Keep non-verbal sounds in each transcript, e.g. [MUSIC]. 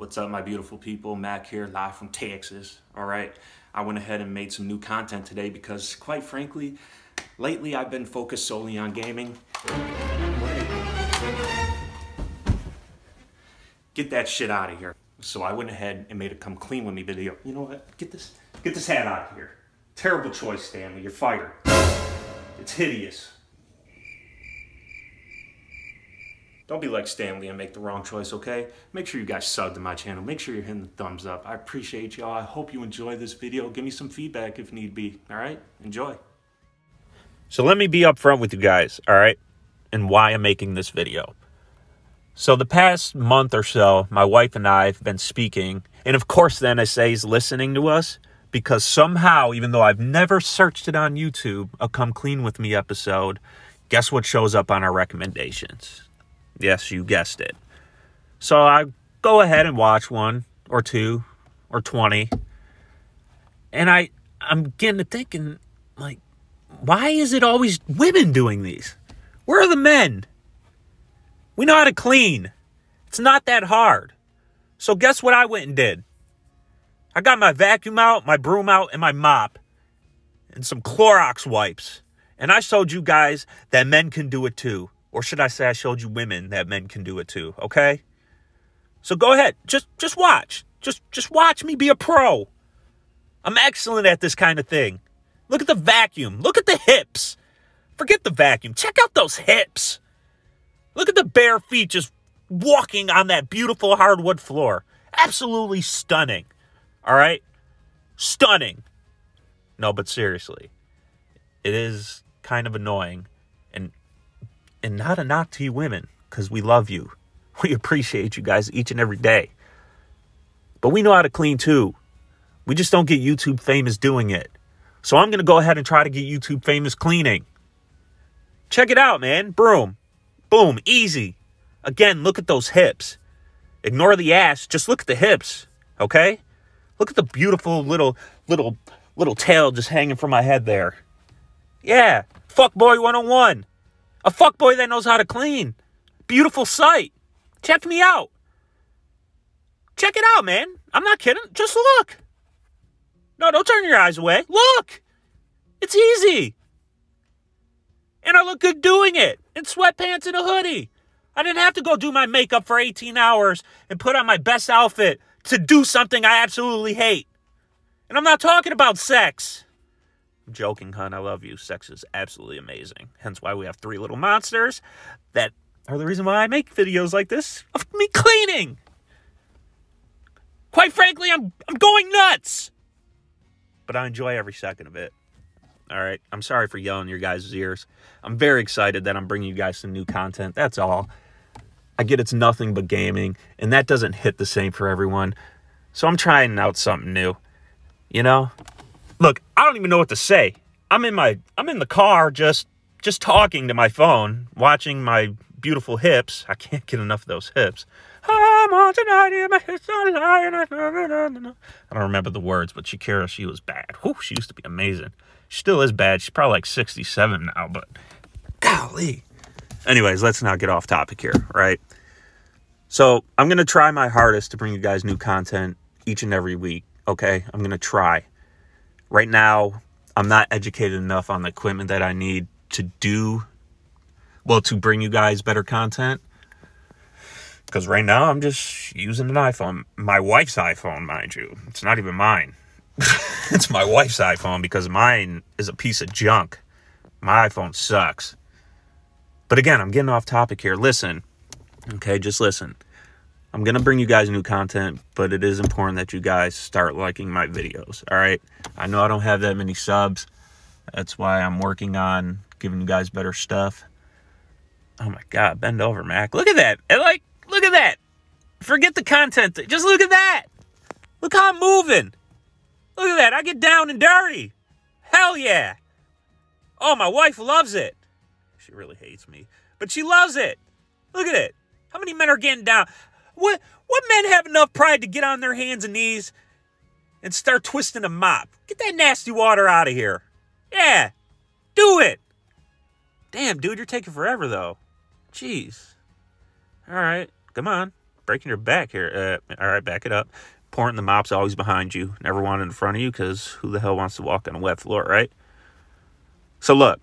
What's up, my beautiful people? Mack here, live from Texas. All right, I went ahead and made some new content today because, quite frankly, lately I've been focused solely on gaming. Get that shit out of here. So I went ahead and made a come clean with me video. You know what? Get this, get this hat out of here. Terrible choice, Stanley. You're fired. It's hideous. Don't be like Stanley and make the wrong choice, okay? Make sure you guys sub to my channel. Make sure you're hitting the thumbs up. I appreciate y'all. I hope you enjoy this video. Give me some feedback if need be. All right? Enjoy. So let me be upfront with you guys, all right? And why I'm making this video. So the past month or so, my wife and I have been speaking, and of course the NSA is listening to us because somehow, even though I've never searched it on YouTube, a Come Clean With Me episode, guess what shows up on our recommendations? Yes, you guessed it. So I go ahead and watch one or two or 20. And I I'm getting to thinking like why is it always women doing these? Where are the men? We know how to clean. It's not that hard. So guess what I went and did? I got my vacuum out, my broom out, and my mop, and some Clorox wipes. And I showed you guys that men can do it too. Or should I say I showed you women that men can do it too, okay? So go ahead. Just just watch. Just just watch me be a pro. I'm excellent at this kind of thing. Look at the vacuum. Look at the hips. Forget the vacuum. Check out those hips. Look at the bare feet just walking on that beautiful hardwood floor. Absolutely stunning. All right? Stunning. No, but seriously. It is kind of annoying and not a knock to you women, because we love you. [LAUGHS] We appreciate you guys each and every day. But we know how to clean too. We just don't get YouTube famous doing it. So I'm going to go ahead and try to get YouTube famous cleaning. Check it out, man. Broom. Boom. Easy. Again, look at those hips. Ignore the ass. Just look at the hips. Okay? Look at the beautiful little, little, little tail just hanging from my head there. Yeah. Fuckboy 101. A fuckboy that knows how to clean. Beautiful sight. Check me out. Check it out, man. I'm not kidding. Just look. No, don't turn your eyes away. Look. It's easy. And I look good doing it in sweatpants and a hoodie. I didn't have to go do my makeup for 18 hours and put on my best outfit to do something I absolutely hate. And I'm not talking about sex. Joking, hun. I love you. Sex is absolutely amazing. Hence why we have three little monsters that are the reason why I make videos like this of me cleaning. Quite frankly, I'm I'm going nuts. But I enjoy every second of it. All right. I'm sorry for yelling your guys' ears. I'm very excited that I'm bringing you guys some new content. That's all. I get it's nothing but gaming, and that doesn't hit the same for everyone. So I'm trying out something new. You know? Look, I don't even know what to say. I'm in my I'm in the car just just talking to my phone, watching my beautiful hips. I can't get enough of those hips. I don't remember the words, but Shakira, she was bad. Whew, she used to be amazing. She still is bad. She's probably like 67 now, but golly. Anyways, let's not get off topic here, right? So I'm going to try my hardest to bring you guys new content each and every week, okay? I'm going to try. Right now, I'm not educated enough on the equipment that I need to do, well, to bring you guys better content. Because right now, I'm just using an iPhone. My wife's iPhone, mind you. It's not even mine. [LAUGHS] it's my wife's iPhone because mine is a piece of junk. My iPhone sucks. But again, I'm getting off topic here. Listen, okay, just listen. I'm going to bring you guys new content, but it is important that you guys start liking my videos, all right? I know I don't have that many subs. That's why I'm working on giving you guys better stuff. Oh my God, bend over, Mack. Look at that. And like, look at that. Forget the content. Just look at that. Look how I'm moving. Look at that. I get down and dirty. Hell yeah. Oh, my wife loves it. She really hates me, but she loves it. Look at it. How many men are getting down? What what men have enough pride to get on their hands and knees and start twisting a mop? Get that nasty water out of here. Yeah. Do it. Damn, dude, you're taking forever though. Jeez. All right. Come on. breaking your back here. Uh, all right, back it up. Pouring the mop's always behind you. Never want it in front of you because who the hell wants to walk on a wet floor, right? So look,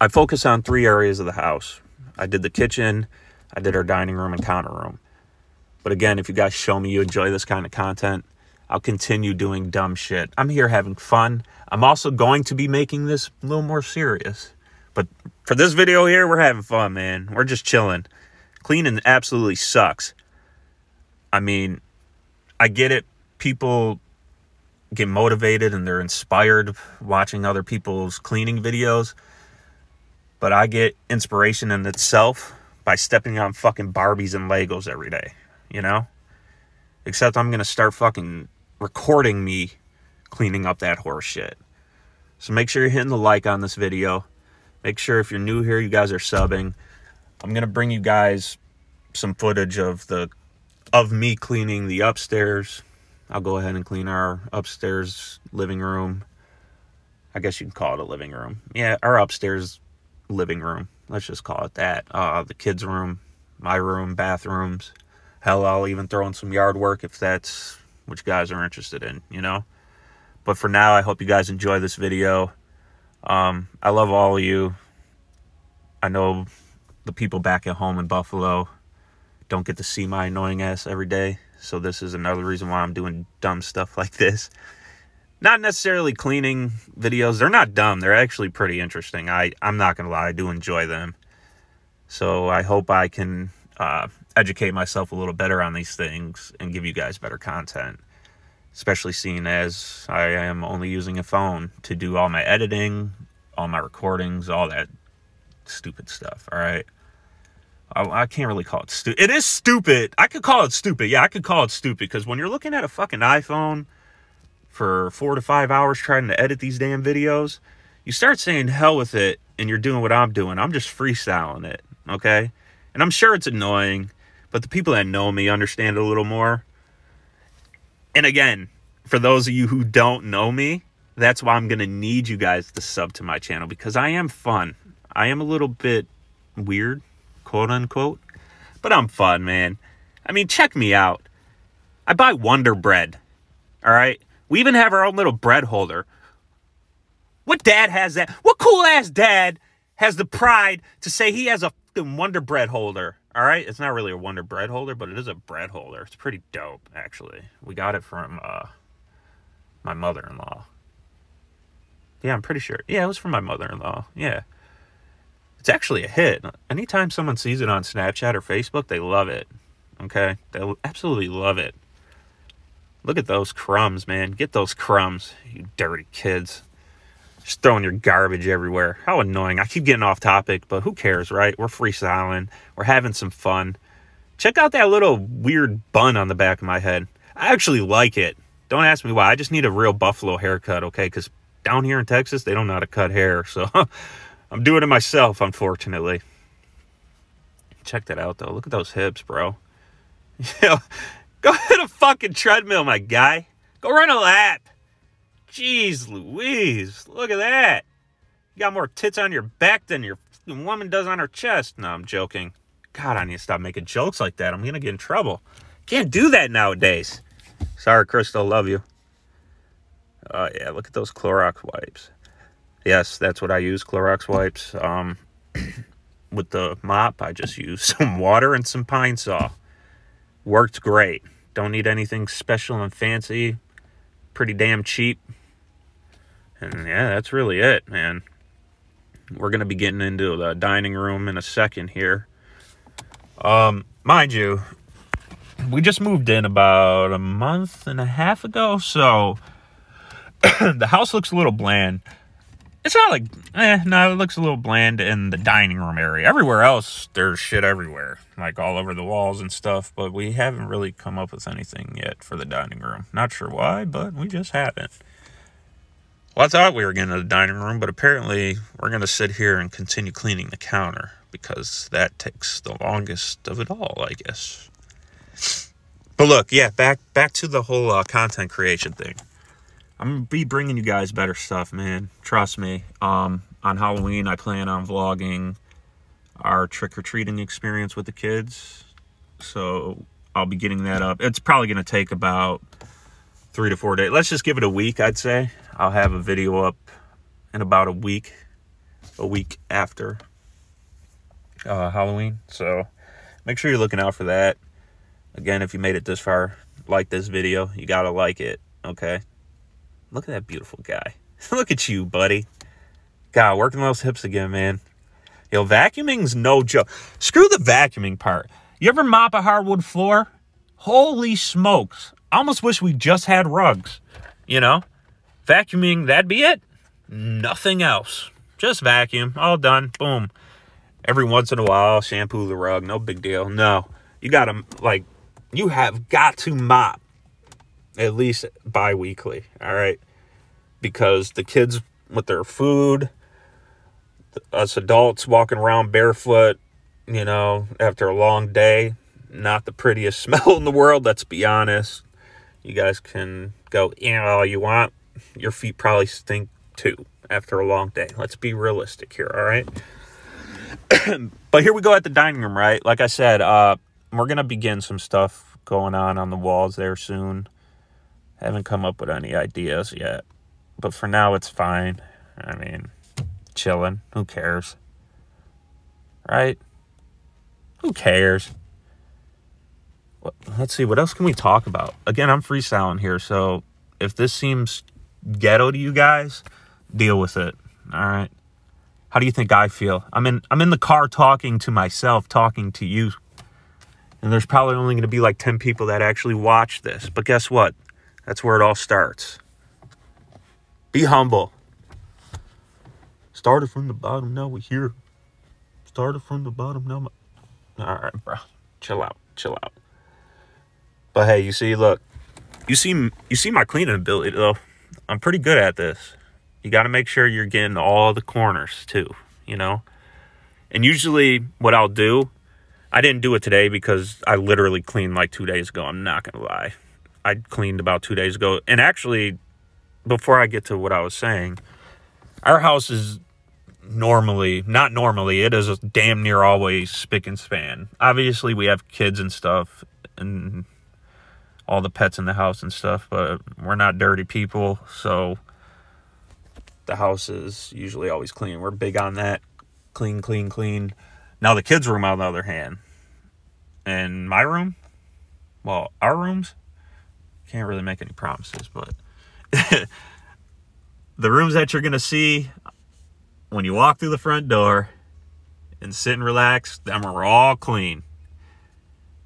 I focus on three areas of the house. I did the kitchen, I did our dining room and counter room. But again, if you guys show me you enjoy this kind of content, I'll continue doing dumb shit. I'm here having fun. I'm also going to be making this a little more serious. But for this video here, we're having fun, man. We're just chilling. Cleaning absolutely sucks. I mean, I get it. People get motivated and they're inspired watching other people's cleaning videos. But I get inspiration in itself by stepping on fucking Barbies and Legos every day, you know? Except I'm going to start fucking recording me cleaning up that horse shit. So make sure you're hitting the like on this video. Make sure if you're new here, you guys are subbing. I'm going to bring you guys some footage of the of me cleaning the upstairs. I'll go ahead and clean our upstairs living room. I guess you can call it a living room. Yeah, our upstairs living room. Let's just call it that. Uh, the kids' room, my room, bathrooms. Hell, I'll even throw in some yard work if that's what you guys are interested in, you know? But for now, I hope you guys enjoy this video. Um, I love all of you. I know the people back at home in Buffalo don't get to see my annoying ass every day. So this is another reason why I'm doing dumb stuff [LAUGHS] like this. Not necessarily cleaning videos. They're not dumb. They're actually pretty interesting. I, I'm not going to lie. I do enjoy them. So I hope I can uh, educate myself a little better on these things and give you guys better content. Especially seeing as I am only using a phone to do all my editing, all my recordings, all that stupid stuff. All right. I, I can't really call it stupid. It is stupid. I could call it stupid. Yeah, I could call it stupid because when you're looking at a fucking iPhone for four to five hours trying to edit these damn videos, you start saying hell with it and you're doing what I'm doing. I'm just freestyling it. Okay. And I'm sure it's annoying, but the people that know me understand it a little more. And again, for those of you who don't know me, that's why I'm going to need you guys to sub to my channel because I am fun. I am a little bit weird, quote unquote, but I'm fun, man. I mean, check me out. I buy Wonder Bread. All right. We even have our own little bread holder. What dad has that? What cool ass dad has the pride to say he has a fucking Wonder Bread holder? All right, it's not really a Wonder Bread holder, but it is a bread holder. It's pretty dope, actually. We got it from uh, my mother-in-law. Yeah, I'm pretty sure. Yeah, it was from my mother-in-law. Yeah. It's actually a hit. Anytime someone sees it on Snapchat or Facebook, they love it. Okay? They absolutely love it. Look at those crumbs, man. Get those crumbs, you dirty kids. Just throwing your garbage everywhere. How annoying. I keep getting off topic, but who cares, right? We're freestyling. We're having some fun. Check out that little weird bun on the back of my head. I actually like it. Don't ask me why. I just need a real buffalo haircut, okay? Because down here in Texas, they don't know how to cut hair. [LAUGHS] So I'm doing it myself, unfortunately. Check that out, though. Look at those hips, bro. [LAUGHS] Yeah, [LAUGHS] go hit a fucking treadmill, my guy. Go run a lap. Jeez Louise, look at that. You got more tits on your back than your woman does on her chest. No, I'm joking. God, I need to stop making jokes like that. I'm going to get in trouble. Can't do that nowadays. Sorry, Crystal. Love you. Oh, uh, yeah. Look at those Clorox wipes. Yes, that's what I use, Clorox wipes. Um, [CLEARS THROAT] with the mop, I just use [LAUGHS] some water and some Pine-Sol. Worked great. Don't need anything special and fancy. Pretty damn cheap. And yeah, that's really it, man. We're going to be getting into the dining room in a second here. Um, mind you, we just moved in about a month and a half ago, so [COUGHS] the house looks a little bland. It's not like, eh, no, it looks a little bland in the dining room area. Everywhere else, there's shit everywhere, like all over the walls and stuff, but we haven't really come up with anything yet for the dining room. Not sure why, but we just haven't. Well, I thought we were getting to the dining room, but apparently we're going to sit here and continue cleaning the counter because that takes the longest of it all, I guess. But look, yeah, back back to the whole uh, content creation thing. I'm gonna be bringing you guys better stuff, man. Trust me. Um, on Halloween, I plan on vlogging our trick or treating experience with the kids. So I'll be getting that up. It's probably to take about three to four days. Let's just give it a week, I'd say. I'll have a video up in about a week, a week after uh, Halloween. So make sure you're looking out for that. Again, if you made it this far, like this video. You got to like it, okay? Look at that beautiful guy. [LAUGHS] Look at you, buddy. God, working those hips again, man. Yo, vacuuming's no joke. Screw the vacuuming part. You ever mop a hardwood floor? Holy smokes. I almost wish we just had rugs. You know? Vacuuming, that'd be it. Nothing else. Just vacuum. All done. Boom. Every once in a while, shampoo the rug. No big deal. No. You gotta, like, you have got to mop at least bi weekly. All right. Because the kids with their food, us adults walking around barefoot, you know, after a long day, not the prettiest [LAUGHS] smell in the world, let's be honest. You guys can go in all you want. Your feet probably stink too after a long day. Let's be realistic here, all right? [CLEARS THROAT] but here we go at the dining room, right? Like I said, uh, we're going to begin some stuff going on on the walls there soon. Haven't come up with any ideas yet. But for now, it's fine. I mean, chilling. Who cares? Right? Who cares? Let's see, what else can we talk about? Again, I'm freestyling here, so if this seems ghetto to you guys, deal with it. All right. How do you think I feel? I'm in I'm in the car talking to myself, talking to you. And there's probably only going to be like 10 people that actually watch this. But guess what? That's where it all starts. Be humble. Started from the bottom, now we're here. Started from the bottom, now my... All right, bro. Chill out. Chill out. But hey, you see, look. You see you see my cleaning ability though. I'm pretty good at this. You got to make sure you're getting all the corners too, you know? And usually what I'll do I didn't do it today because I literally cleaned like two days ago. I'm not going to lie. I cleaned about two days ago. And actually, before I get to what I was saying, our house is normally, not normally, it is a damn near always spick and span. Obviously, we have kids and stuff and all the pets in the house and stuff, but we're not dirty people. So the house is usually always clean. We're big on that. Clean, clean, clean. Now the kids' room, on the other hand, and my room, well, our rooms, can't really make any promises, but [LAUGHS] the rooms that you're gonna see when you walk through the front door and sit and relax, them are all clean.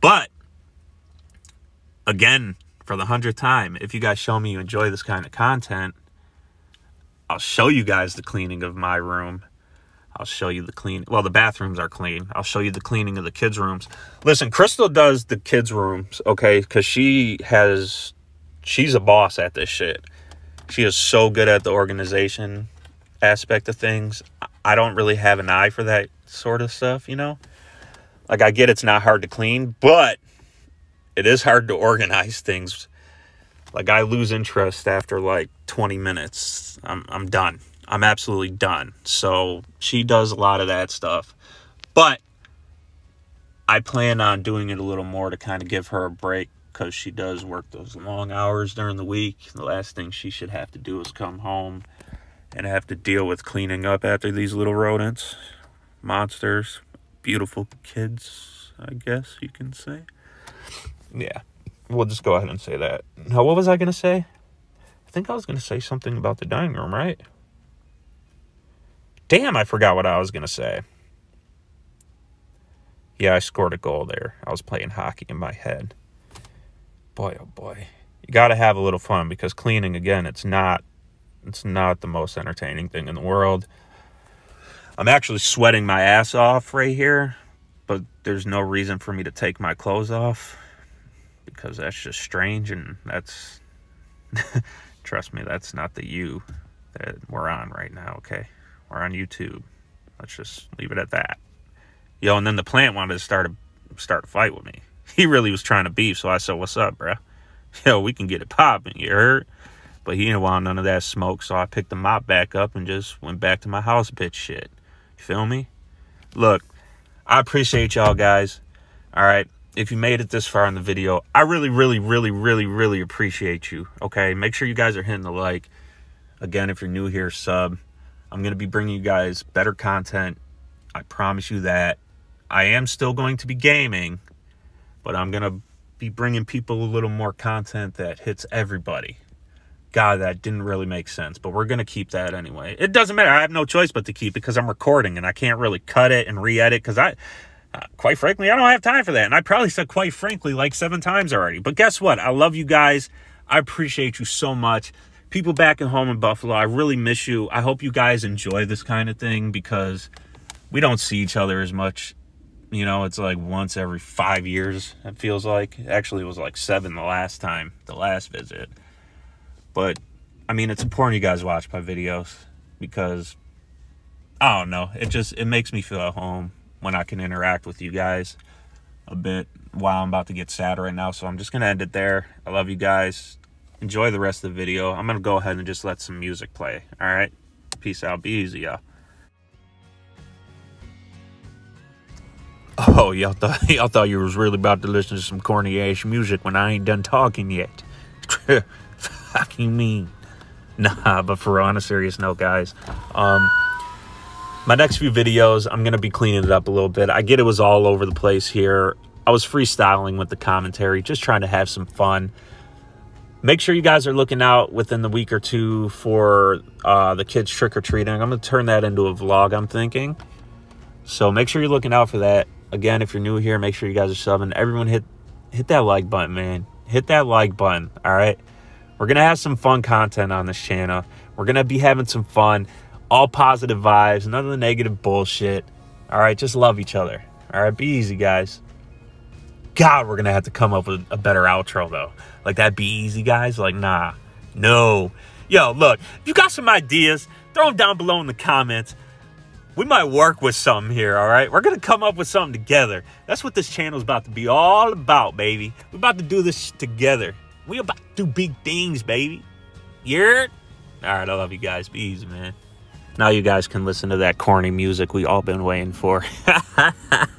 But again, for the hundredth time, if you guys show me you enjoy this kind of content, I'll show you guys the cleaning of my room I'll show you the clean. Well, the bathrooms are clean. I'll show you the cleaning of the kids' rooms. Listen, Crystal does the kids' rooms, okay? Because she has, she's a boss at this shit. She is so good at the organization aspect of things. I don't really have an eye for that sort of stuff, you know? Like, I get it's not hard to clean, but it is hard to organize things. Like, I lose interest after like 20 minutes. I'm, I'm done. I'm absolutely done. So she does a lot of that stuff. But I plan on doing it a little more to kind of give her a break because she does work those long hours during the week. The last thing she should have to do is come home and have to deal with cleaning up after these little rodents, monsters, beautiful kids, I guess you can say. Yeah, we'll just go ahead and say that. Now, what was I going to say? I think I was going to say something about the dining room, right? Damn, I forgot what I was going to say. Yeah, I scored a goal there. I was playing hockey in my head. Boy, oh boy. You got to have a little fun because cleaning again, it's not it's not the most entertaining thing in the world. I'm actually sweating my ass off right here, but there's no reason for me to take my clothes off because that's just strange and that's [LAUGHS] trust me, that's not the you that we're on right now, okay? Or on YouTube. Let's just leave it at that. Yo, and then the plant wanted to start a start a fight with me. [LAUGHS] He really was trying to beef, so I said, "What's up, bro? [LAUGHS] Yo, we can get it popping. You heard?" But he didn't want none of that smoke, so I picked the mop back up and just went back to my house bitch shit. You feel me? Look, I appreciate y'all guys. All right. if you made it this far in the video, I really, really, really, really, really appreciate you. Okay, make sure you guys are hitting the like. Again, if you're new here, sub. I'm going to be bringing you guys better content. I promise you that. I am still going to be gaming, but I'm going to be bringing people a little more content that hits everybody. God, that didn't really make sense, but we're going to keep that anyway. It doesn't matter. I have no choice but to keep it because I'm recording and I can't really cut it and re edit because I, uh, quite frankly, I don't have time for that. And I probably said quite frankly like seven times already. But guess what? I love you guys. I appreciate you so much. People back at home in Buffalo, I really miss you. I hope you guys enjoy this kind of thing because we don't see each other as much. You know, it's like once every five years, it feels like. Actually, it was like seven the last time, the last visit. But I mean, it's important you guys watch my videos because I don't know. It just it makes me feel at home when I can interact with you guys a bit while I'm about to get sad right now. So I'm just gonna end it there. I love you guys. Enjoy the rest of the video. I'm gonna go ahead and just let some music play. All right. Peace out. Be easy, y'all. [LAUGHS] Oh, y'all thought [LAUGHS] y'all thought you was really about to listen to some corny ass music when I ain't done talking yet. [LAUGHS] fucking mean? Nah, but for on a serious note, guys, um, my next few videos, I'm gonna be cleaning it up a little bit. I get it was all over the place here. I was freestyling with the commentary, just trying to have some fun. Make sure you guys are looking out within the week or two for uh, the kids trick or treating. I'm gonna turn that into a vlog. I'm thinking. So make sure you're looking out for that. Again, if you're new here, make sure you guys are subbing. Everyone hit hit that like button, man. Hit that like button. All right. We're going to have some fun content on this channel. We're going to be having some fun, all positive vibes, none of the negative bullshit. All right, just love each other. All right, be easy, guys. God, we're to have to come up with a better outro, though. Like, that'd be easy, guys? Like, nah. No. Yo, look, if you got some ideas, throw them down below in the comments. We might work with something here, all right? We're to come up with something together. That's what this channel is about to be all about, baby. We're about to do this together. We about to do big things, baby. Yeah. All right, I love you guys. Be easy, man. Now you guys can listen to that corny music we all been waiting for. [LAUGHS]